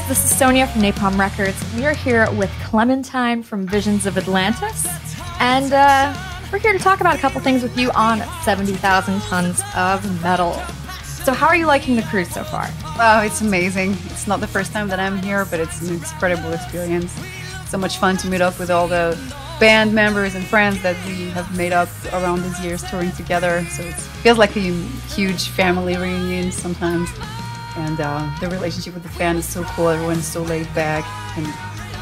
guys, this is Sonia from Napalm Records. We are here with Clementine from Visions of Atlantis, and uh, we're here to talk about a couple things with you on 70,000 tons of metal. So, how are you liking the cruise so far? Oh, it's amazing. It's not the first time that I'm here, but it's an incredible experience. So much fun to meet up with all the band members and friends that we have made up around these years touring together. So it feels like a huge family reunion sometimes. And uh, the relationship with the fan is so cool. Everyone's so laid back and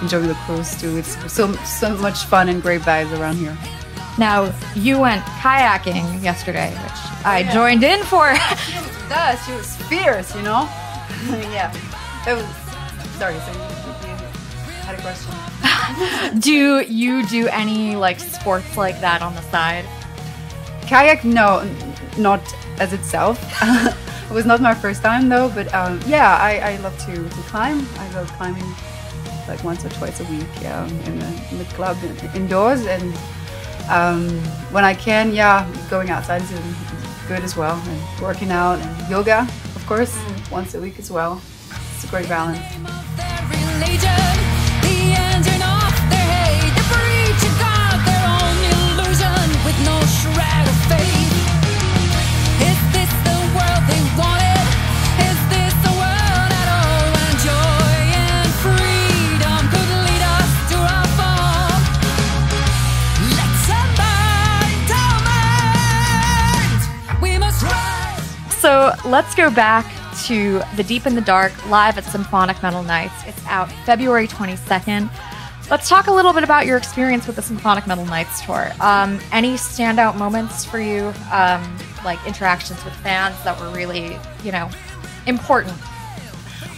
enjoying the cruise too. It's so so much fun and great vibes around here. Now you went kayaking yesterday, which I yeah. joined in for. she does. She was fierce, you know. yeah, it was. Sorry, so you had a question. do you do any like sports like that on the side? Kayak, no, not as itself. It was not my first time though, but um, yeah, I, I love to, to climb. I go climbing like once or twice a week yeah, in, the, in the club indoors. And um, when I can, yeah, going outside is good as well. And working out and yoga, of course, mm. once a week as well. It's a great balance. Let's go back to The Deep & the Dark live at Symphonic Metal Nights. It's out February 22nd. Let's talk a little bit about your experience with the Symphonic Metal Nights tour. Um, any standout moments for you, um, like interactions with fans that were really, you know, important?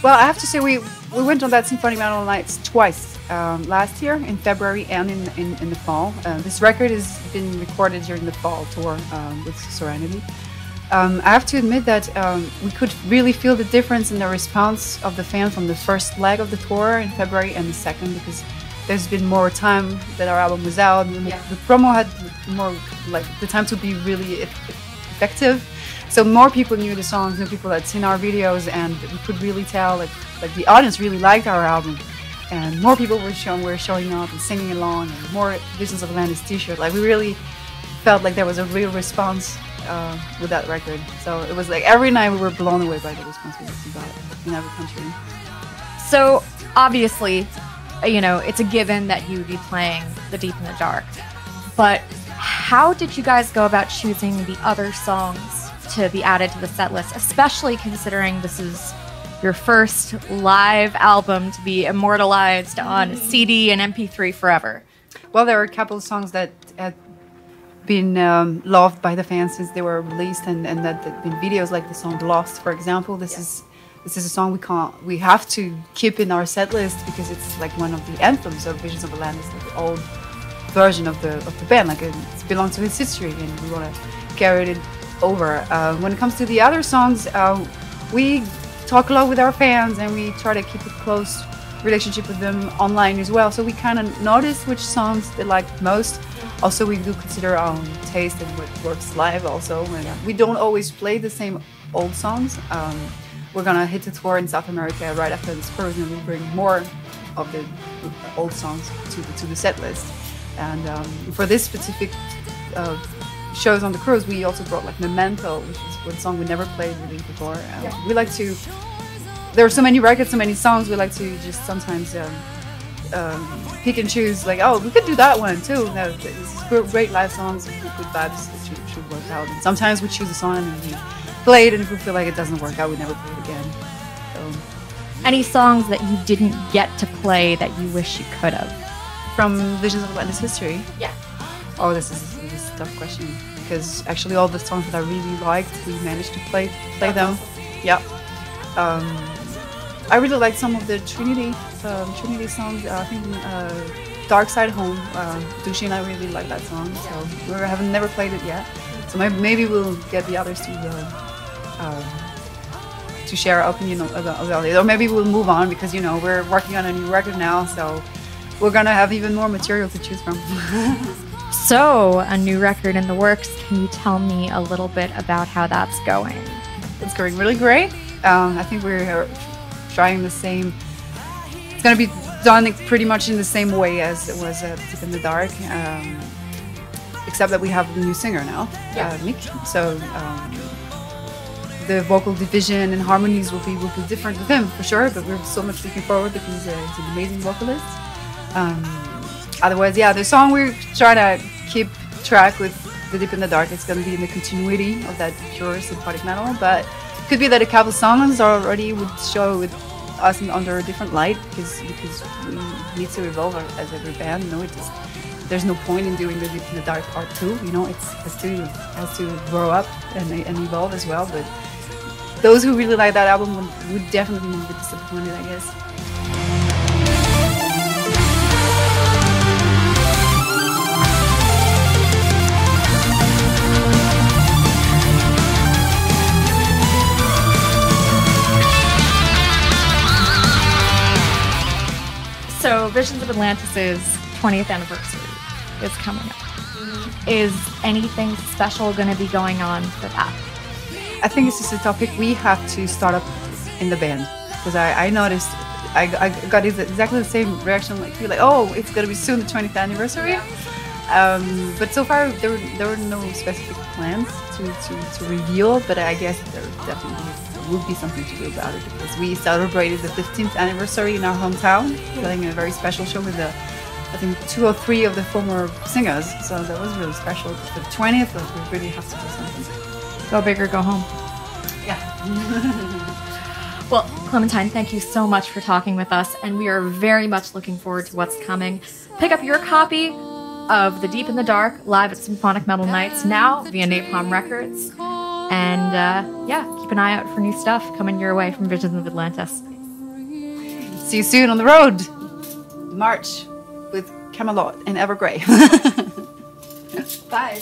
Well, I have to say we we went on that Symphonic Metal Nights twice. Um, last year in February and in, in, in the fall. Uh, this record has been recorded during the fall tour um, with Serenity. Um, I have to admit that um, we could really feel the difference in the response of the fans from the first leg of the tour in February and the second because there's been more time that our album was out. Yeah. The promo had more like the time to be really effective. So more people knew the songs, new people had seen our videos, and we could really tell like like the audience really liked our album, and more people were showing were showing up and singing along, and more Visions of Atlantis T-shirt. Like we really felt like there was a real response uh, with that record. So it was like every night we were blown away by the response we got in every country. So obviously, uh, you know, it's a given that you'd be playing The Deep & the Dark. But how did you guys go about choosing the other songs to be added to the set list, especially considering this is your first live album to be immortalized on CD and MP3 forever? Well, there are a couple of songs that been um, loved by the fans since they were released, and, and that been videos like the song "Lost," for example. This is this is a song we can't we have to keep in our set list because it's like one of the anthems of Visions of Atlantis, like the old version of the of the band. Like it belongs to its history, and we want to carry it over. Uh, when it comes to the other songs, uh, we talk a lot with our fans, and we try to keep it close relationship with them online as well. So we kind of notice which songs they like most. Also we do consider our own taste and what works live also. And we don't always play the same old songs. Um, we're gonna hit the tour in south america right after this cruise and we bring more of the old songs to the, to the set list. And um, for this specific uh, shows on the cruise we also brought like memento which is one song we never played really before. Um, yeah. we like to there are so many records so many songs we like to just sometimes um, um, pick and choose. Like, oh, we could do that one too. No, it's great live songs, good, good vibes. It should, should, work out. And sometimes we choose a song and we play it, and if we feel like it doesn't work out, we never play it again. So, any songs that you didn't get to play that you wish you could have? From Visions of Atlantis History. Yeah. Oh, this is, this is a tough question because actually all the songs that I really liked, we managed to play play them. Yeah. Um, I really like some of the Trinity um, Trinity songs. Uh, I think uh, Dark Side Home. Uh, Dushi and I really like that song. So we haven't never played it yet. So maybe, maybe we'll get the others to uh, um, to share our opinion about, about it, or maybe we'll move on because you know we're working on a new record now. So we're gonna have even more material to choose from. so a new record in the works. Can you tell me a little bit about how that's going? It's going really great. Um, I think we're trying the same It's gonna be done pretty much in the same way as it was uh, Deep & the Dark, um, except that we have a new singer now, Yeah. uh, Mick. So um, the vocal division and harmonies will be will be different with him for sure. But we're so much looking forward because he's, a, he's an amazing vocalist. Um, otherwise, yeah, the song we're trying to keep track with the Deep & the Dark. It's gonna be in the continuity of that pure symphonic metal, but could be that a couple songs already would show with us under a different light because because we need to evolve as every band. You know, it just there's no point in doing the in the Dark part two. You know, it's has to has to grow up and, and evolve as well. But those who really like that album would, would definitely be disappointed, I guess. So, Visions of Atlantis' 20th anniversary is coming up. Is anything special going to be going on for that? I think it's just a topic we have to start up in the band because I, I noticed I, I got exactly the same reaction like you like oh it's gonna be soon the 20th anniversary um, but so far there there were no specific plans to, to, to reveal but I guess there definitely would be something to do about it because we celebrated the 15th anniversary in our hometown playing a very special show with the I think two or three of the former singers so that was really special the 20th we really have to do something Go big or go home. yeah Well, Clementine, thank you so much for talking with us, and we are very much looking forward to what's coming. Pick up your copy of The Deep & the Dark live at Symphonic Metal Nights now via Napalm Records. And uh, yeah, keep an eye out for new stuff coming your way from Visions of Atlantis. See you soon on the road. March with Kamelot and Evergrey. Bye.